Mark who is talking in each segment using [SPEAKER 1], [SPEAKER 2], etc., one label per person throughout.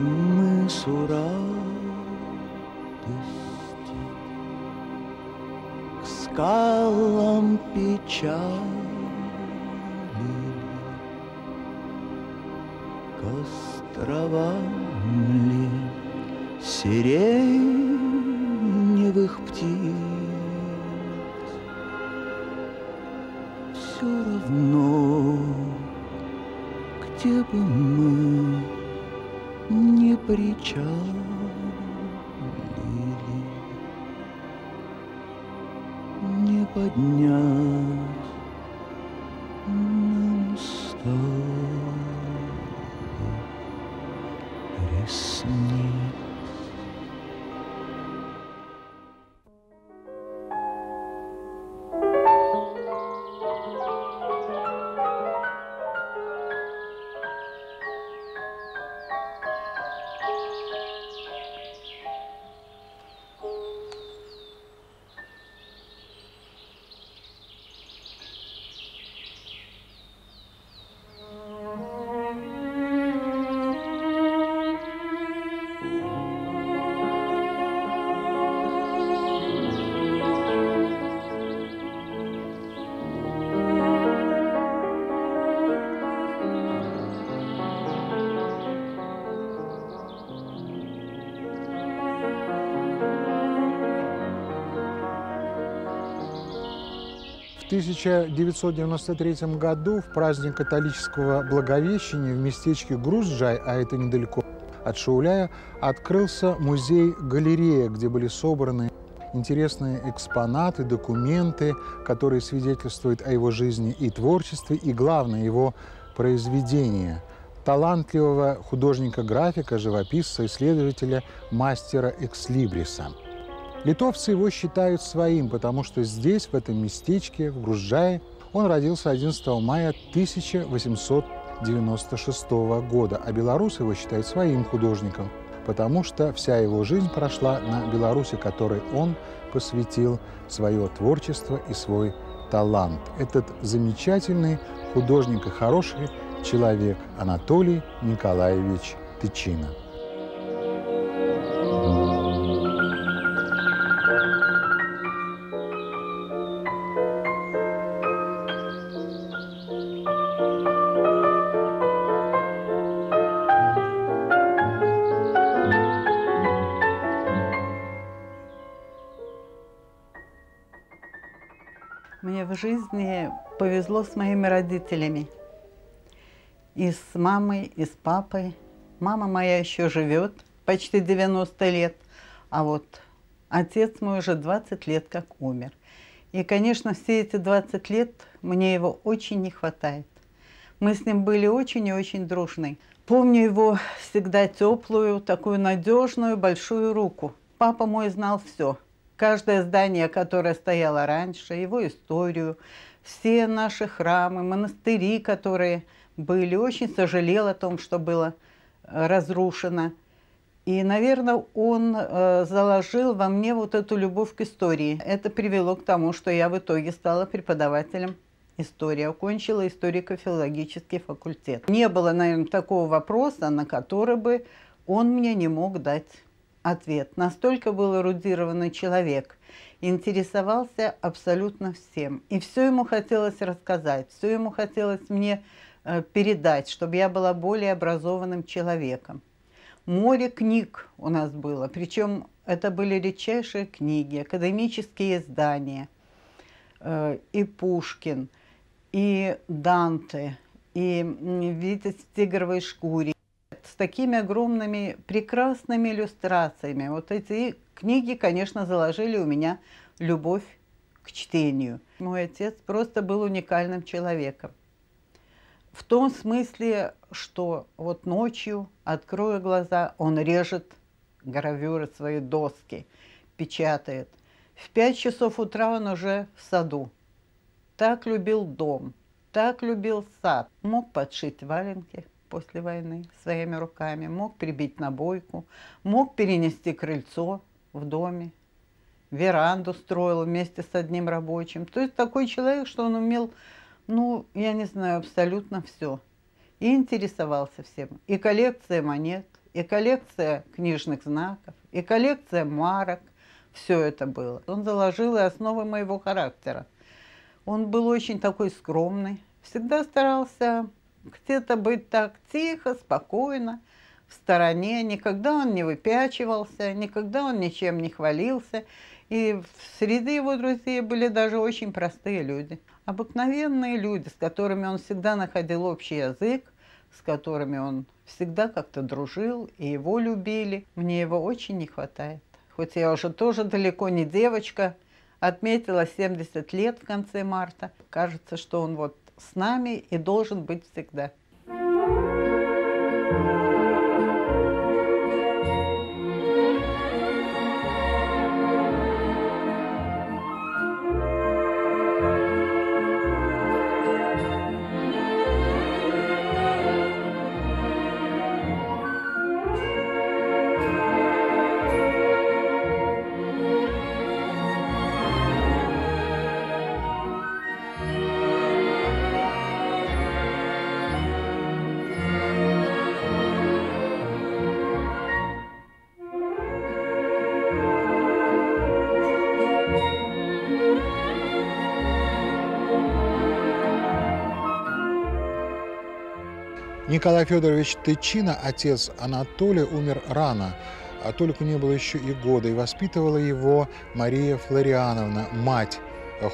[SPEAKER 1] к мысу радости, к скалам печали, поднять
[SPEAKER 2] 1993 году в праздник католического Благовещения в местечке Грузджай, а это недалеко от Шауляя, открылся музей-галерея, где были собраны интересные экспонаты, документы, которые свидетельствуют о его жизни и творчестве, и, главное, его произведения. Талантливого художника-графика, живописца, исследователя, мастера экслибриса. Литовцы его считают своим, потому что здесь, в этом местечке, в Грузжае, он родился 11 мая 1896 года, а белорусы его считают своим художником, потому что вся его жизнь прошла на Беларуси, которой он посвятил свое творчество и свой талант. Этот замечательный художник и хороший человек Анатолий Николаевич Тычина.
[SPEAKER 3] Повезло с моими родителями. И с мамой, и с папой. Мама моя еще живет, почти 90 лет. А вот отец мой уже 20 лет как умер. И, конечно, все эти 20 лет мне его очень не хватает. Мы с ним были очень и очень дружны. Помню его всегда теплую, такую надежную, большую руку. Папа мой знал все. Каждое здание, которое стояло раньше, его историю, все наши храмы, монастыри, которые были. Очень сожалел о том, что было э, разрушено. И, наверное, он э, заложил во мне вот эту любовь к истории. Это привело к тому, что я в итоге стала преподавателем истории, окончила историко-филологический факультет. Не было, наверное, такого вопроса, на который бы он мне не мог дать ответ. Настолько был эрудированный человек, интересовался абсолютно всем. И все ему хотелось рассказать, все ему хотелось мне э, передать, чтобы я была более образованным человеком. Море книг у нас было, причем это были редчайшие книги, академические издания. Э, и Пушкин, и Данте, и Витязь в тигровой шкуре с такими огромными прекрасными иллюстрациями. Вот эти книги, конечно, заложили у меня любовь к чтению. Мой отец просто был уникальным человеком. В том смысле, что вот ночью, откроя глаза, он режет гравюры свои доски, печатает. В пять часов утра он уже в саду. Так любил дом, так любил сад. Мог подшить валенки, после войны своими руками, мог прибить набойку, мог перенести крыльцо в доме, веранду строил вместе с одним рабочим. То есть такой человек, что он умел, ну, я не знаю, абсолютно все. И интересовался всем. И коллекция монет, и коллекция книжных знаков, и коллекция марок. Все это было. Он заложил и основы моего характера. Он был очень такой скромный, всегда старался где-то быть так тихо, спокойно, в стороне. Никогда он не выпячивался, никогда он ничем не хвалился. И среди его друзей были даже очень простые люди. Обыкновенные люди, с которыми он всегда находил общий язык, с которыми он всегда как-то дружил, и его любили. Мне его очень не хватает. Хоть я уже тоже далеко не девочка, отметила 70 лет в конце марта. Кажется, что он вот с нами и должен быть всегда.
[SPEAKER 2] Николай Федорович Тычина, отец Анатолия, умер рано. А Толику не было еще и года, и воспитывала его Мария Флориановна, мать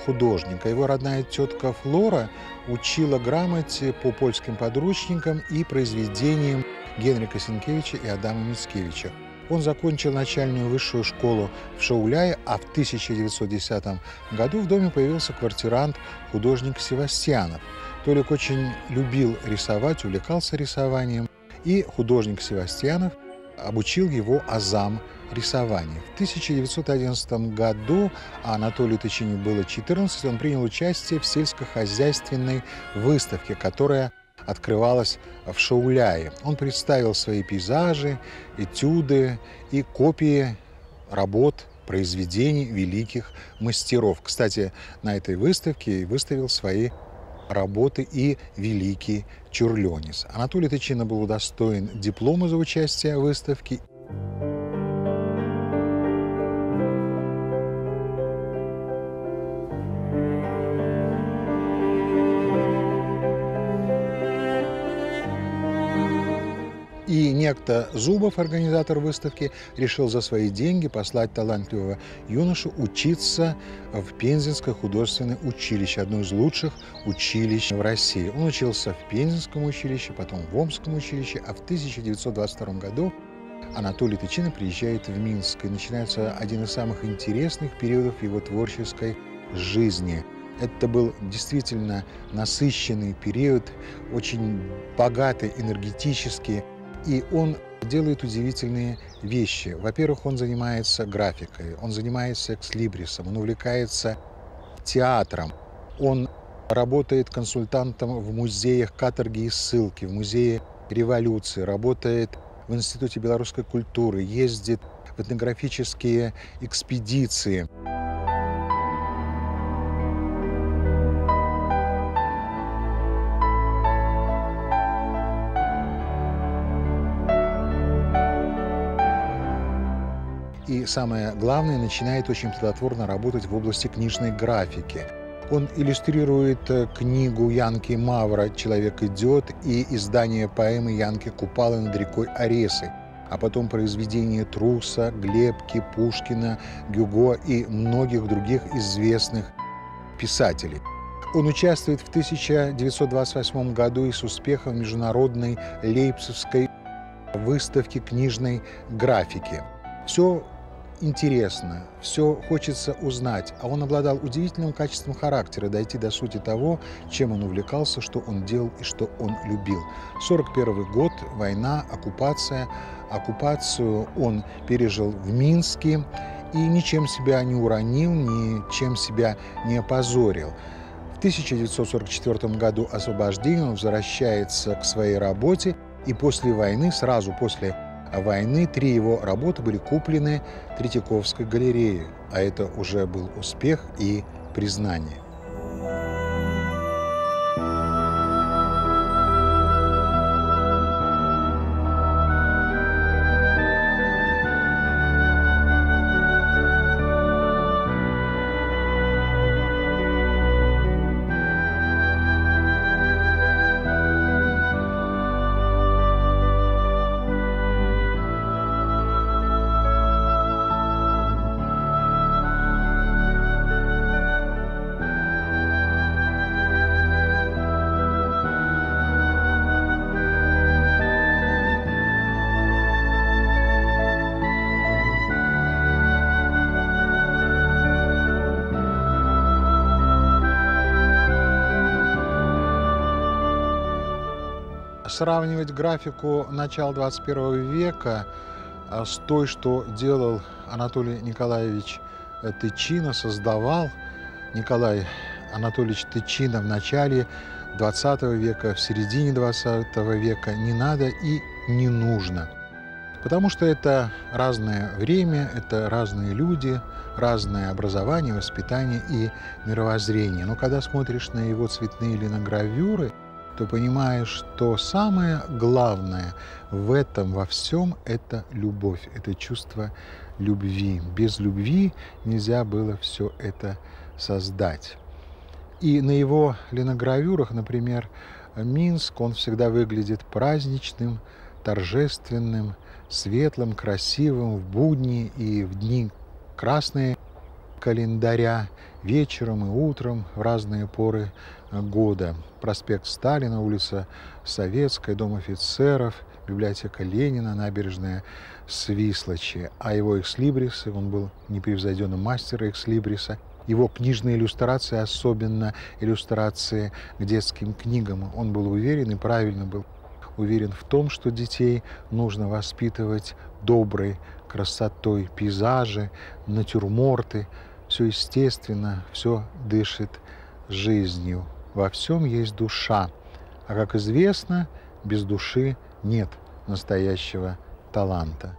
[SPEAKER 2] художника. Его родная тетка Флора учила грамоте по польским подручникам и произведениям Генрика Сенкевича и Адама Мицкевича. Он закончил начальную высшую школу в Шауляе, а в 1910 году в доме появился квартирант художник Севастьянов – Толик очень любил рисовать, увлекался рисованием, и художник Севастьянов обучил его азам рисования. В 1911 году, а Анатолию Тычине было 14, он принял участие в сельскохозяйственной выставке, которая открывалась в Шауляе. Он представил свои пейзажи, этюды и копии работ произведений великих мастеров. Кстати, на этой выставке выставил свои работы и великий Чурленис. Анатолий Тычина был удостоен диплома за участие в выставке. Некто Зубов, организатор выставки, решил за свои деньги послать талантливого юношу учиться в Пензенское художественное училище, одно из лучших училищ в России. Он учился в Пензенском училище, потом в Омском училище, а в 1922 году Анатолий Тычина приезжает в Минск, и начинается один из самых интересных периодов его творческой жизни. Это был действительно насыщенный период, очень богатый энергетически, и он делает удивительные вещи. Во-первых, он занимается графикой, он занимается экслибрисом, он увлекается театром, он работает консультантом в музеях каторги и ссылки, в музее революции, работает в Институте белорусской культуры, ездит в этнографические экспедиции. Самое главное, начинает очень плодотворно работать в области книжной графики. Он иллюстрирует э, книгу Янки Мавра «Человек идет» и издание поэмы Янки Купала над рекой Аресы, а потом произведения Труса, Глебки, Пушкина, Гюго и многих других известных писателей. Он участвует в 1928 году и с успехом в международной Лейпцигской выставке книжной графики. Все интересно, все хочется узнать, а он обладал удивительным качеством характера дойти до сути того, чем он увлекался, что он делал и что он любил. 41 год, война, оккупация. Оккупацию он пережил в Минске и ничем себя не уронил, ничем себя не опозорил. В 1944 году освобождение он возвращается к своей работе и после войны, сразу после войны три его работы были куплены Третьяковской галереей, а это уже был успех и признание. Сравнивать графику начала 21 века а, с той, что делал Анатолий Николаевич Тычина, создавал Николай Анатольевич Тычина в начале 20 века, в середине 20 века не надо и не нужно. Потому что это разное время, это разные люди, разное образование, воспитание и мировоззрение. Но когда смотришь на его цветные линогравюры, то понимаешь, что самое главное в этом, во всем, это любовь, это чувство любви. Без любви нельзя было все это создать. И на его линогравюрах, например, Минск, он всегда выглядит праздничным, торжественным, светлым, красивым в будни и в дни красные календаря, вечером и утром в разные поры года. Проспект Сталина, улица Советская, Дом офицеров, библиотека Ленина, набережная Свислочи. А его экслибрисы, он был непревзойденным мастером экслибриса, его книжные иллюстрации, особенно иллюстрации к детским книгам, он был уверен и правильно был уверен в том, что детей нужно воспитывать доброй красотой, пейзажи, натюрморты. Все естественно, все дышит жизнью. Во всем есть душа. А как известно, без души нет настоящего таланта.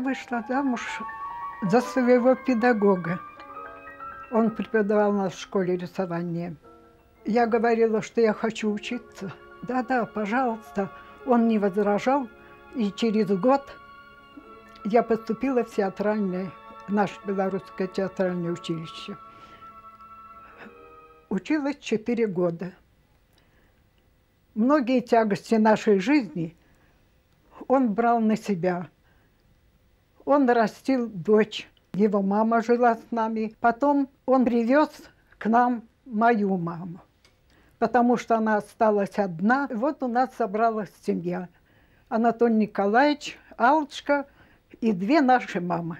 [SPEAKER 4] Вышла замуж за своего педагога. Он преподавал нас в школе рисования. Я говорила, что я хочу учиться. Да-да, пожалуйста. Он не возражал, и через год я поступила в театральное, наше белорусское театральное училище. Училась четыре года. Многие тягости нашей жизни он брал на себя – он растил дочь. Его мама жила с нами. Потом он привез к нам мою маму, потому что она осталась одна. Вот у нас собралась семья. Анатолий Николаевич, Алочка и две наши мамы.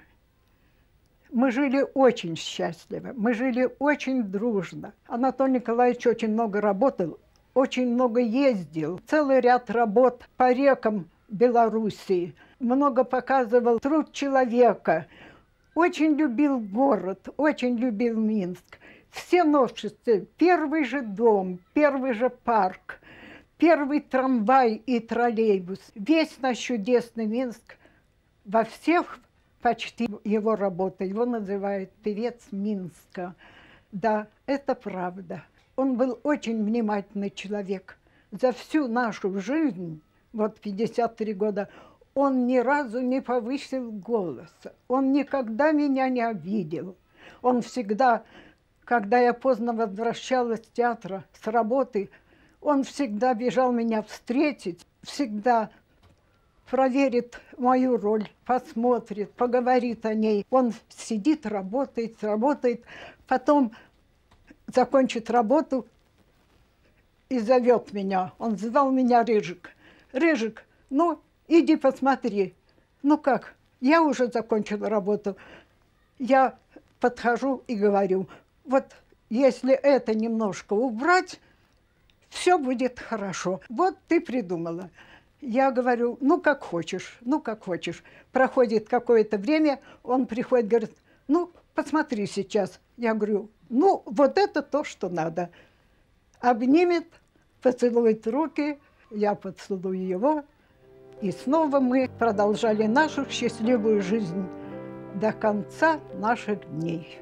[SPEAKER 4] Мы жили очень счастливо, мы жили очень дружно. Анатолий Николаевич очень много работал, очень много ездил. Целый ряд работ по рекам Белоруссии – много показывал труд человека. Очень любил город, очень любил Минск. Все новшества, первый же дом, первый же парк, первый трамвай и троллейбус. Весь наш чудесный Минск во всех почти его работа. Его называют певец Минска. Да, это правда. Он был очень внимательный человек. За всю нашу жизнь, вот 53 года, он ни разу не повысил голоса. Он никогда меня не обидел. Он всегда, когда я поздно возвращалась с театра, с работы, он всегда бежал меня встретить, всегда проверит мою роль, посмотрит, поговорит о ней. Он сидит, работает, работает, потом закончит работу и зовет меня. Он звал меня Рыжик. Рыжик, ну, иди посмотри. Ну как, я уже закончила работу. Я подхожу и говорю, вот если это немножко убрать, все будет хорошо. Вот ты придумала. Я говорю, ну как хочешь, ну как хочешь. Проходит какое-то время, он приходит, говорит, ну посмотри сейчас. Я говорю, ну вот это то, что надо. Обнимет, поцелует руки, я поцелую его, и снова мы продолжали нашу счастливую жизнь до конца наших дней.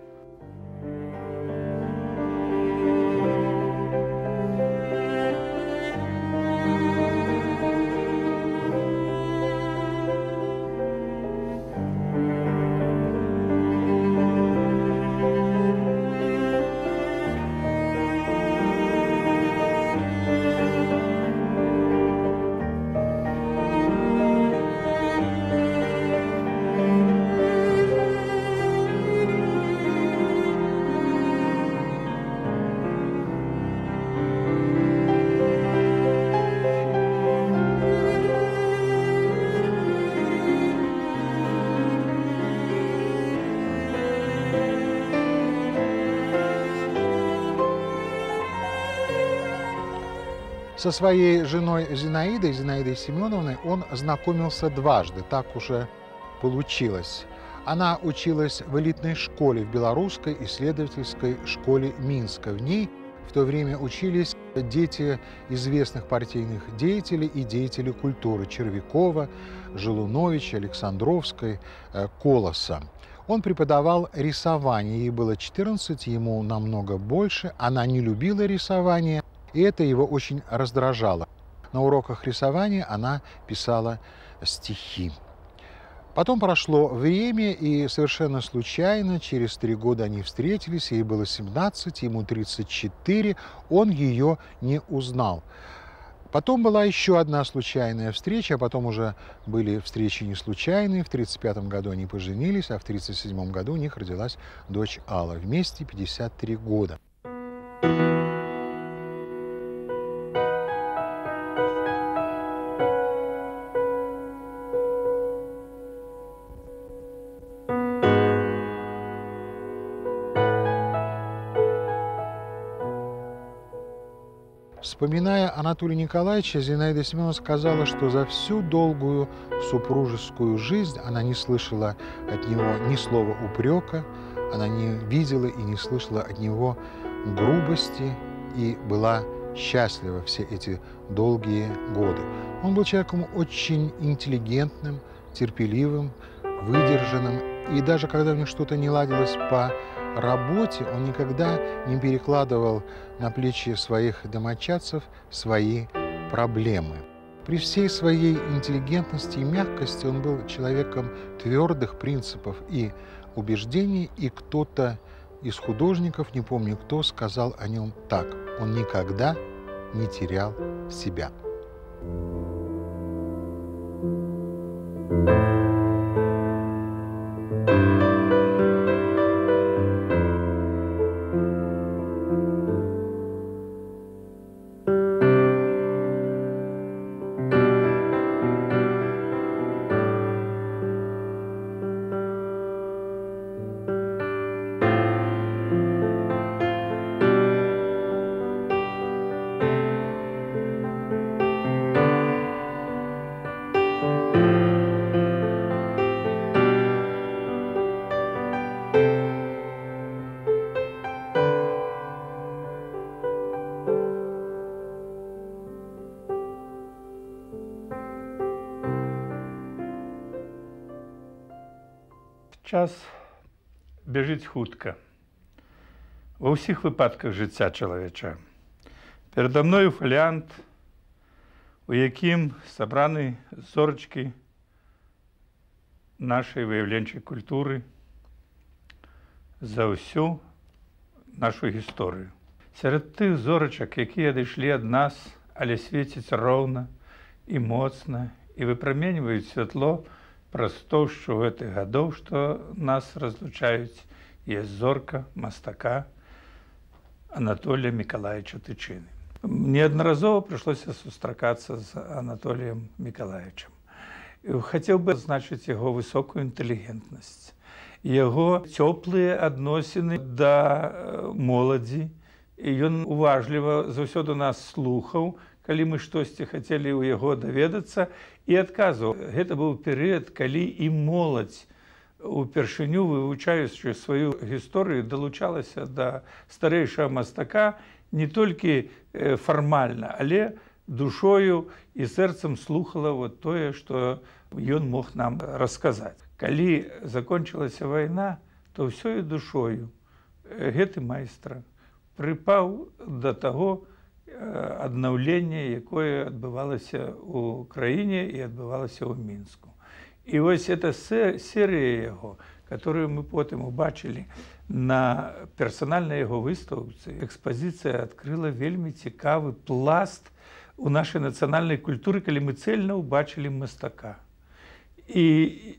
[SPEAKER 2] Со своей женой Зинаидой, Зинаидой Семеновной, он знакомился дважды. Так уже получилось. Она училась в элитной школе, в Белорусской исследовательской школе Минска. В ней в то время учились дети известных партийных деятелей и деятелей культуры Червякова, Желуновича, Александровской, э, Колоса. Он преподавал рисование, ей было 14, ему намного больше. Она не любила рисование, и это его очень раздражало. На уроках рисования она писала стихи. Потом прошло время, и совершенно случайно, через три года они встретились, ей было 17, ему 34, он ее не узнал. Потом была еще одна случайная встреча, а потом уже были встречи не случайные. В 1935 году они поженились, а в 1937 году у них родилась дочь Алла. Вместе 53 года. Вспоминая Анатолия Николаевича, Зинаида Семеновна сказала, что за всю долгую супружескую жизнь она не слышала от него ни слова упрека, она не видела и не слышала от него грубости и была счастлива все эти долгие годы. Он был человеком очень интеллигентным, терпеливым, выдержанным, и даже когда у них что-то не ладилось по работе он никогда не перекладывал на плечи своих домочадцев свои проблемы. При всей своей интеллигентности и мягкости он был человеком твердых принципов и убеждений, и кто-то из художников, не помню кто, сказал о нем так. Он никогда не терял себя. thank you
[SPEAKER 5] Час біжить хутка. Ва ўсіх выпадках жыцця чалавеча. Перада мною фаліант, у якім сабраны зорачкі нашай выяўленчай культуры за ўсю нашу гісторыю. Сярод тых зорачак, якія адышлі ад нас, але свеціць роўна і моцна і выпраменьваюць святло, праз тоўшчу гэтых гадоў, што нас разлучаюць есть зорка мастака Анатолія Миколаевича Тычыны. Неаднаразова прыйшлося сустракацца з Анатоліем Миколаевичем. Хацеў бы адзначыць яго высокую інтэлігентнасць, яго цёплыя адносіны да моладзі, і ён уважліва заўсёды нас слухаў, калі мы штосьці хацелі ў яго даведацца і адказваў. Гэта быў перыяд, калі і моладзь упершыню вывучаючы сваю гісторыю далучалася да старэйшага мастака не толькі фармальна, але душою і сэрцам слухала вот тое, што ён мог нам расказаць. Калі закончылася вайна, то ўсёю душою гэты майстра прыпаў да таго, аднаўленне, якое адбывалася ў краіне і адбывалася ў мінску. І вось эта серыя яго, которую мы потым убачылі на персанальнай яго выстаўцы, экспазіцыя адкрыла вельмі цікавы пласт у нашай нацыянальнай культуры, калі мы цельна ўбачылі мастака і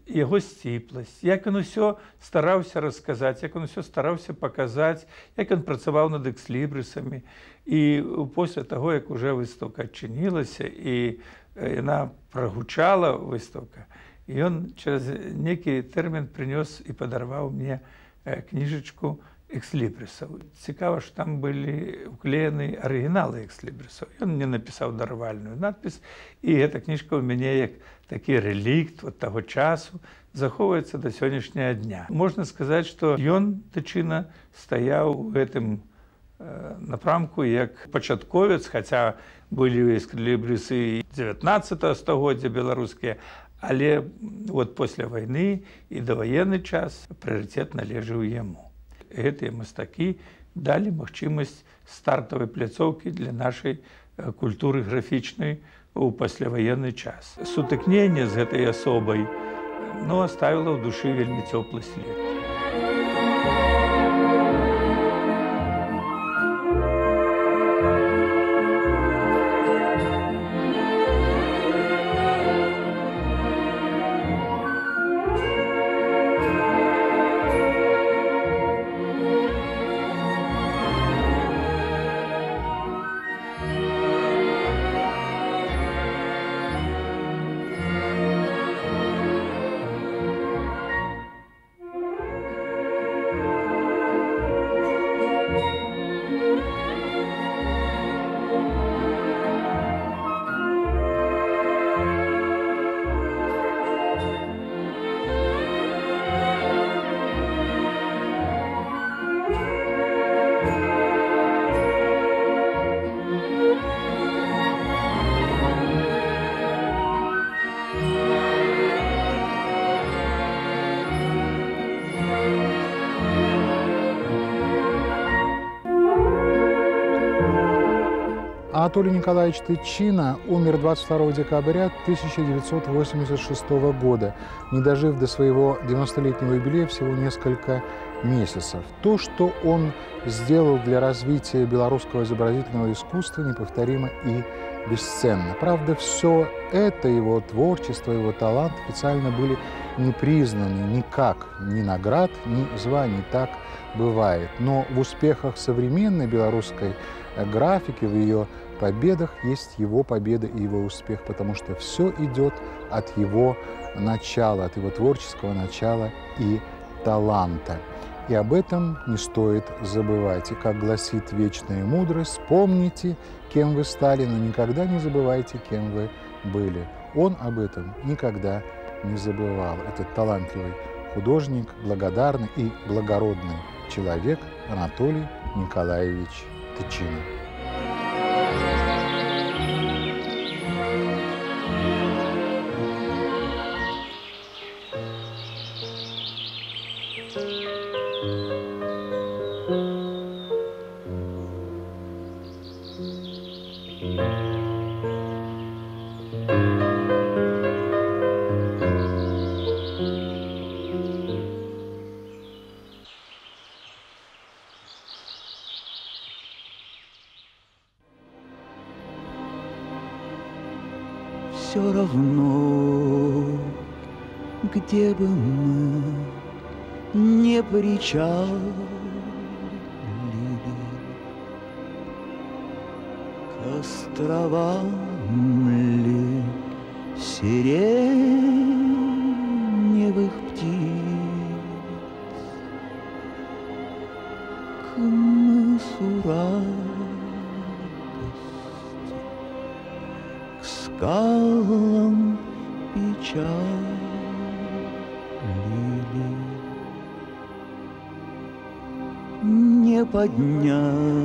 [SPEAKER 5] яго сціпласць, як ён усё стараўся расказаць, як он усё стараўся паказаць, як ён працаваў над экслібрысамі. І пасля таго, як уже выстаўка адчынілася і яна прагучала выстаўка, ён через некі тэрмін прынёс і падарваў мне кніжачку Екслібрисаў. Цікава, што там былі уклеены арыгіналы экслібрысаў. Ён мне напісаў дарвальную надпіс і гэта кніжка ў мяне як такі рэлікт вот таго часу захоўваецца да сённяшняга дня. Можна сказаць, што ён тычына стаяў у гэтым э, напрамку як пачатковец, хаця былі экслібрысы 19 стагоддзя беларускія, але вот пасля вайны і даваенны час прыярытэт належыў яму гэтыя мастакі далі магчымасць стартавай пляцоўкі для нашай культуры графічнай у пасляваенны час. Сутыкненне з гэтай асобай ну, оставіла ў душы вельмі цёплы след.
[SPEAKER 2] Анатолий Николаевич Тычина умер 22 декабря 1986 года, не дожив до своего 90-летнего юбилея всего несколько месяцев. То, что он сделал для развития белорусского изобразительного искусства, неповторимо и бесценно. Правда, все это, его творчество, его талант официально были не признаны никак, ни наград, ни званий. Так бывает. Но в успехах современной белорусской графики, в ее победах есть его победа и его успех, потому что все идет от его начала, от его творческого начала и таланта. И об этом не стоит забывать. И как гласит вечная мудрость, помните, кем вы стали, но никогда не забывайте, кем вы были. Он об этом никогда не забывал. Этот талантливый художник, благодарный и благородный человек Анатолий Николаевич Тычинов.
[SPEAKER 1] все где бы мы не причалили, к островам ли сиреневых ज्ञा